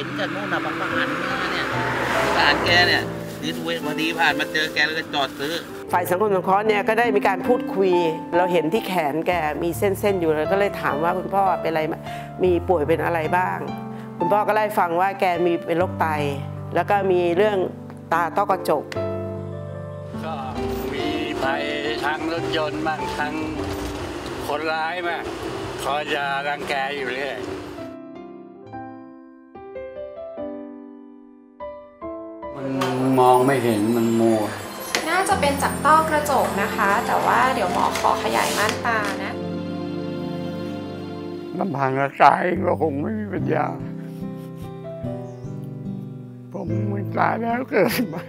ห็นกันนู่นนะบางประหันเนี่ยเนี่ยทหารแกเนี่ยดีดูพอดีผ่านมาเจอแกแล้วก็จอดซื้อ ฝ่ายสังคมสงเคราะห์เนี่ยก็ได้มีการพูดคุย เราเห็นที่แขนแกมีเส้นๆอยู่เลยก็เลยถามว่าคุณพ่อเป็นอะไรไหมมีป่วยเป็นอะไรบ้าง คุณพ่อก็ไล่าให้ฟังว่าแกมีเป็นโรคไต แล้วก็มีเรื่องตาต้อกระจก ก็มีภัยทั้งรถยนต์บ้างทั้งคนร้ายบ้างคอยจะรังแกอยู่เรื่อย มันมองไม่เห็นมันมัวน่าจะเป็นจากต้อกระจกนะคะ แต่ว่าเดี๋ยวหมอขอขยายม่านตานะลำพังรักษาเองก็คงไม่มีปัญญา ผมมันตายแล้วเกิดมา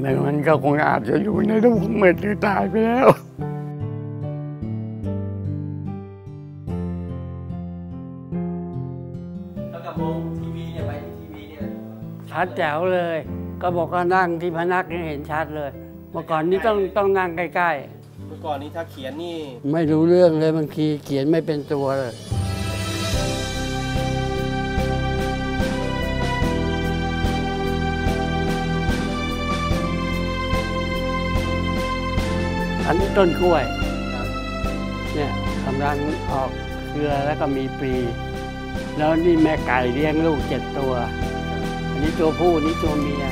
ในมันก็คงอาจจะอยู่ในโลกมืดหรือตายไปแล้วแล้วกับมองทีวีเนี่ยไปที่ทีวีเนี่ย ชัดแจ๋วเลย ก็บอกว่านั่งที่พนักนี่เห็นชัดเลย เมื่อก่อนนี้ต้องต้องนั่งใกล้เมื่อก่อนนี้ถ้าเขียนนี่ๆไม่รู้เรื่องเลยบางทีเขียนไม่เป็นตัวเลยอันนี้ต้นกล้วย เนี่ยกำลังออกเครือแล้วก็มีปลี แล้วนี่แม่ไก่เลี้ยงลูกเจ็ดตัว อันนี้ตัวผู้อันนี้ตัวเมีย